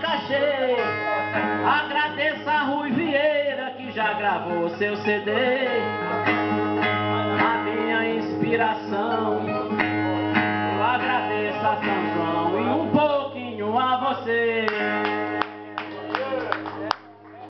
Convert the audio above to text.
cachê Agradeça a Rui Vieira que já gravou seu CD. A minha inspiração, eu agradeço a São João e um pouquinho a você.